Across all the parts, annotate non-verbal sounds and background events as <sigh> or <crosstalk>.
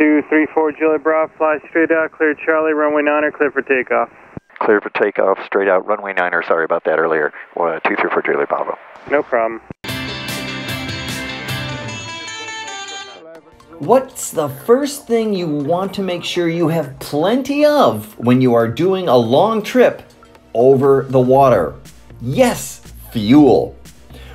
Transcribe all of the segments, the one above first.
234 Juliet Bravo, fly straight out, clear Charlie, runway 9er, clear for takeoff. Clear for takeoff, straight out, runway 9er. Sorry about that earlier. Uh, 234 Juliet Bravo. No problem. What's the first thing you want to make sure you have plenty of when you are doing a long trip over the water? Yes, fuel.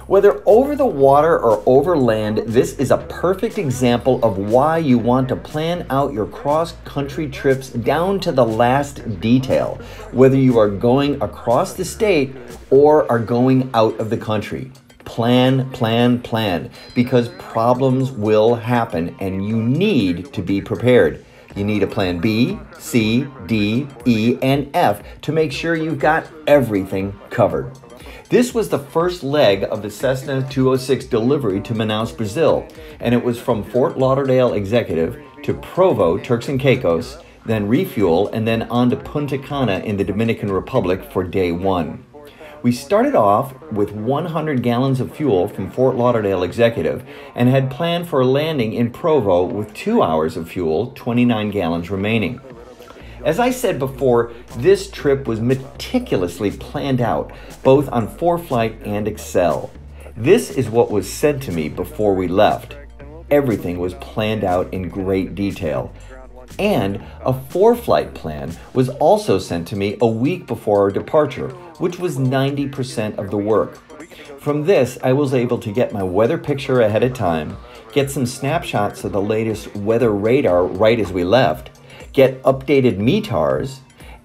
Whether over the water or over land, this is a perfect example of why you want to plan out your cross country trips down to the last detail, whether you are going across the state or are going out of the country. Plan, plan, plan, because problems will happen and you need to be prepared. You need a plan B, C, D, E, and F to make sure you've got everything covered. This was the first leg of the Cessna 206 delivery to Manaus, Brazil, and it was from Fort Lauderdale Executive to Provo, Turks and Caicos, then refuel, and then on to Punta Cana in the Dominican Republic for day one. We started off with 100 gallons of fuel from Fort Lauderdale Executive and had planned for a landing in Provo with two hours of fuel, 29 gallons remaining. As I said before, this trip was meticulously planned out, both on ForeFlight and Excel. This is what was said to me before we left. Everything was planned out in great detail. And a ForeFlight plan was also sent to me a week before our departure, which was 90% of the work. From this, I was able to get my weather picture ahead of time, get some snapshots of the latest weather radar right as we left, get updated METARs,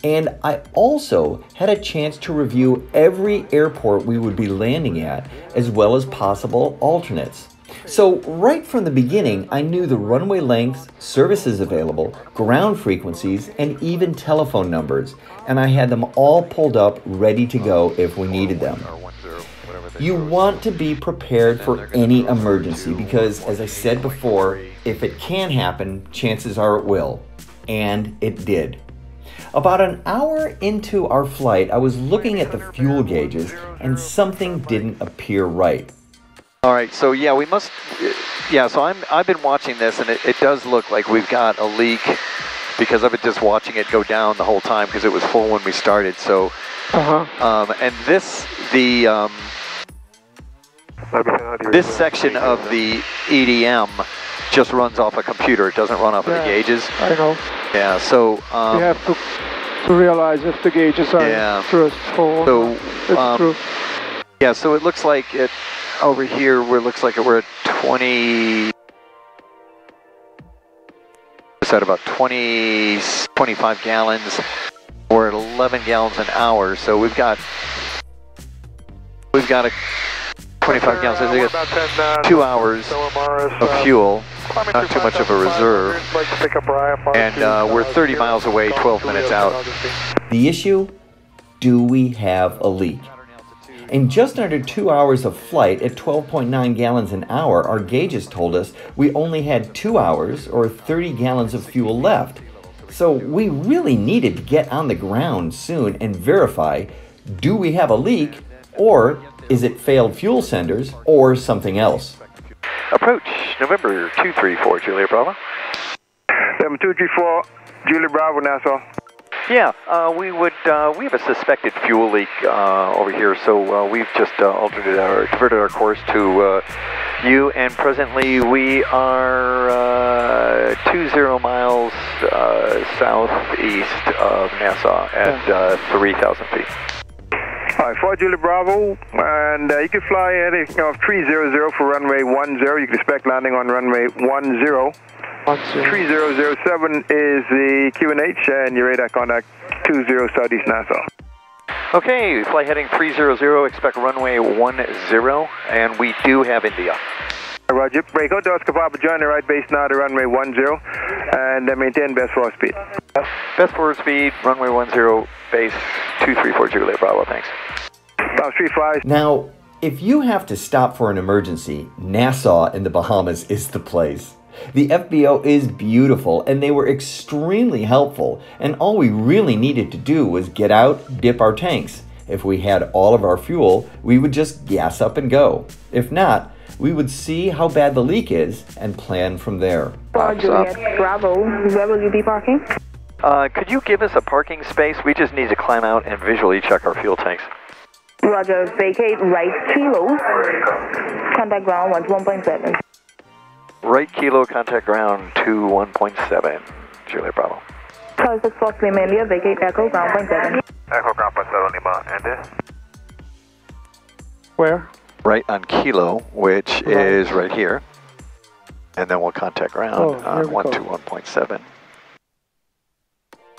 and I also had a chance to review every airport we would be landing at, as well as possible alternates. So, right from the beginning, I knew the runway lengths, services available, ground frequencies, and even telephone numbers, and I had them all pulled up ready to go if we needed them. You want to be prepared for any emergency because, as I said before, if it can happen, chances are it will. And it did. About an hour into our flight, I was looking at the fuel gauges and something didn't appear right. All right, so yeah, we must, yeah, so I'm, I've been watching this and it, it does look like we've got a leak because I've been just watching it go down the whole time because it was full when we started, so. Uh-huh. Um, and this, the, um, this section of the EDM just runs off a computer. It doesn't run off yeah, of the gauges. I know. Yeah, so. Um, you have to, to realize if the gauges are Yeah. So, it's um, true. Yeah, so it looks like it, over here, where it looks like we're at 20, it's at about 20, 25 gallons. We're at 11 gallons an hour, so we've got, we've got a 25 gallons, so we got two hours of fuel, not too much of a reserve, and uh, we're 30 miles away, 12 minutes out. The issue? Do we have a leak? In just under two hours of flight at 12.9 gallons an hour, our gauges told us we only had two hours or 30 gallons of fuel left. So we really needed to get on the ground soon and verify do we have a leak or is it failed fuel senders or something else? Approach November 234, Juliet Bravo. 7234 Juliet Bravo, Nassau. Yeah, uh, we would. Uh, we have a suspected fuel leak uh, over here, so uh, we've just uh, altered our diverted our course to uh, you, and presently we are uh, two zero miles uh, southeast of Nassau at uh, three thousand feet. All right, 4 Juliet Bravo, and uh, you can fly at a, you know, 300 for runway 10. You can expect landing on runway 10. 3007 is the QNH, and your radar contact 20 Southeast Nassau. Okay, flight heading three zero zero. Expect runway one zero, and we do have India. Roger. Break out to Oscar Papa John, the right base now to runway 10, and uh, maintain best forward speed. Best forward speed, runway one zero, base two three four Juliet Bravo. Thanks. About 35. Now, if you have to stop for an emergency, Nassau in the Bahamas is the place. The FBO is beautiful and they were extremely helpful, and all we really needed to do was get out, dip our tanks. If we had all of our fuel, we would just gas up and go. If not, We would see how bad the leak is and plan from there. For Juliet Bravo, where will you be parking? Uh, could you give us a parking space? We just need to climb out and visually check our fuel tanks. Roger, vacate right kilo. Contact ground 1 1.7. Right kilo contact ground to 1.7. Juliet Bravo. Call 6 Fox Lima India, vacate echo ground point 7. Echo ground point seven Lima, and this. Where? Right on kilo, which Right. is right here. And then we'll contact ground Oh, here on we go. 121.7.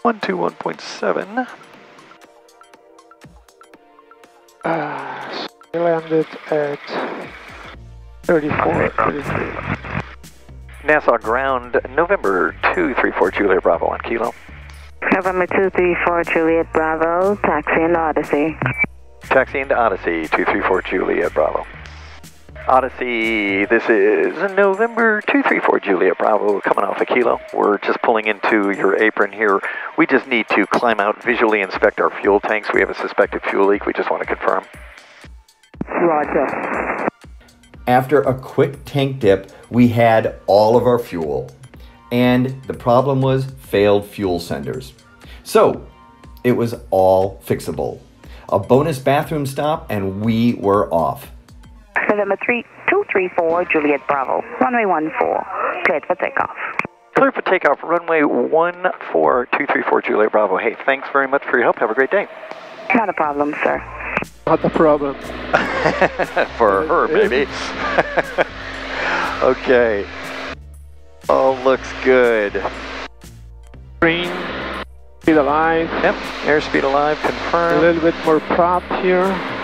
121.7. Uh, we landed at 34, 33. Nassau ground, November 234 Juliet Bravo on kilo. November 234 Juliet Bravo, taxi and Odyssey. Taxi into Odyssey, 234 Juliet Bravo. Odyssey, this is November 234 Juliet Bravo coming off a kilo. We're just pulling into your apron here. We just need to climb out, visually inspect our fuel tanks. We have a suspected fuel leak. We just want to confirm. Roger. After a quick tank dip, we had all of our fuel. And the problem was failed fuel senders. So it was all fixable. A bonus bathroom stop, and we were off. November 3 234 Juliet Bravo, runway 14. Cleared for takeoff. Clear for takeoff, runway 14234 Juliet Bravo. Hey, thanks very much for your help. Have a great day. Not a problem, sir. Not a problem. <laughs> for her, maybe. <laughs> okay. All looks good. Green. Speed alive. Yep, airspeed alive, confirmed. A little bit more prop here.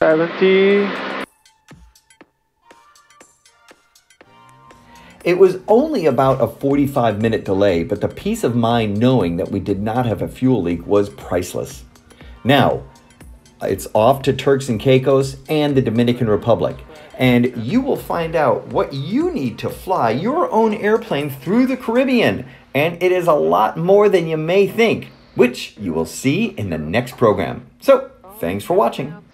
70. It was only about a 45 minute delay, but the peace of mind knowing that we did not have a fuel leak was priceless. Now, it's off to Turks and Caicos and the Dominican Republic, and you will find out what you need to fly your own airplane through the Caribbean, and it is a lot more than you may think, which you will see in the next program. So, thanks for watching.